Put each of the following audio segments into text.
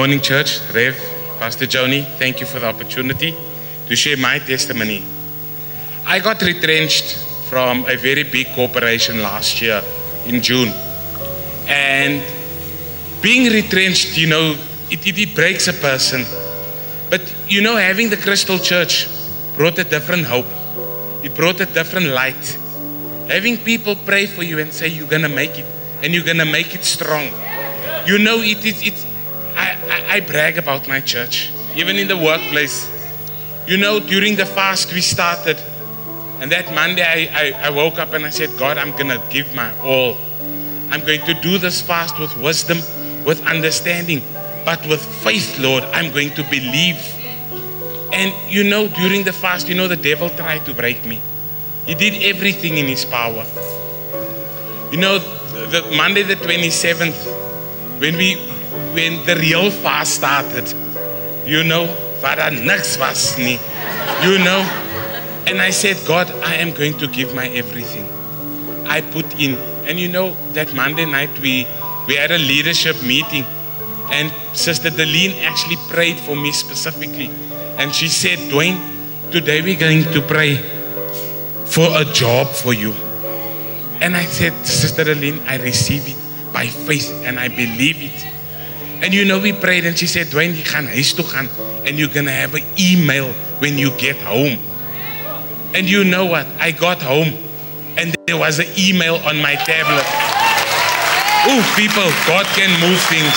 morning, church. Rev, Pastor Joni, thank you for the opportunity to share my testimony. I got retrenched from a very big corporation last year in June. And being retrenched, you know, it, it, it breaks a person. But, you know, having the Crystal Church brought a different hope, it brought a different light. Having people pray for you and say, You're going to make it, and you're going to make it strong. You know, it, it, it, I, I, brag about my church, even in the workplace. You know, during the fast we started, and that Monday I, I, I woke up and I said, God, I'm going to give my all. I'm going to do this fast with wisdom, with understanding, but with faith, Lord. I'm going to believe. And you know, during the fast, you know, the devil tried to break me. He did everything in his power. You know, the, the Monday the 27th, when we when the real fast started, you know, daar niks was nie. You know, and I said, God, I am going to give my everything. I put in, and you know, that Monday night we we had a leadership meeting, and Sister Deline actually prayed for me specifically, and she said, Dwayne, today we're going to pray for a job for you. And I said, Sister Deline, I receive it by faith and I believe it. And you know, we prayed and she said, Dwayne, you gaan huis toe gaan and you're going to have an email when you get home. And you know what? I got home and there was an email on my tablet. Oh, people, God can move things.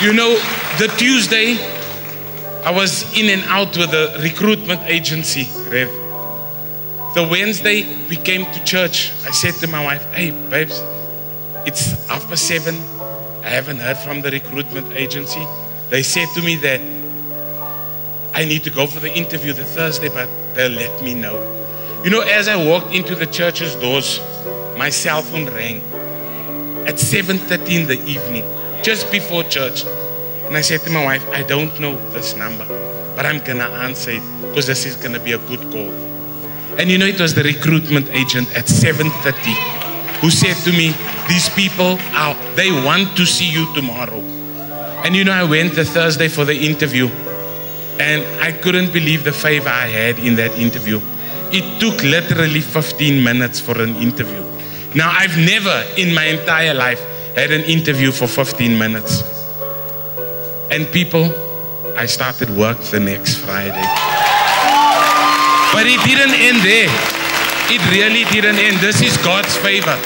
You know, the Tuesday, I was in and out with a recruitment agency, Rev. The Wednesday, we came to church. I said to my wife, Hey, babes, it's past seven. I haven't heard from the recruitment agency. They said to me that I need to go for the interview the Thursday, but they'll let me know. You know, as I walked into the church's doors, my cell phone rang at 7:30 in the evening, just before church. And I said to my wife, I don't know this number, but I'm gonna answer it because this is gonna be a good call. And you know, it was the recruitment agent at 7:30 who said to me, "These people are they want to see you tomorrow." And you know, I went the Thursday for the interview, and I couldn't believe the favor I had in that interview. It took literally 15 minutes for an interview. Now, I've never in my entire life had an interview for 15 minutes. And people, I started work the next Friday. But it didn't end there. It really didn't end. This is God's favor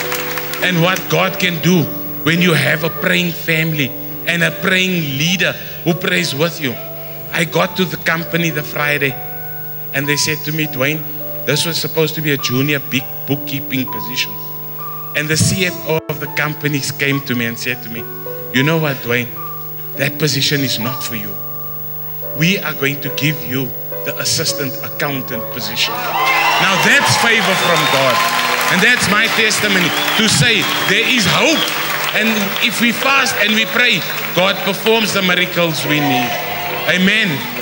and what God can do when you have a praying family and a praying leader who prays with you. I got to the company the Friday and they said to me, Dwayne, this was supposed to be a junior big bookkeeping position. And the CFO of the companies came to me and said to me, You know what, Dwayne? That position is not for you. We are going to give you the assistant accountant position. Now that's favor from God. And that's my testimony to say there is hope. And if we fast and we pray, God performs the miracles we need. Amen.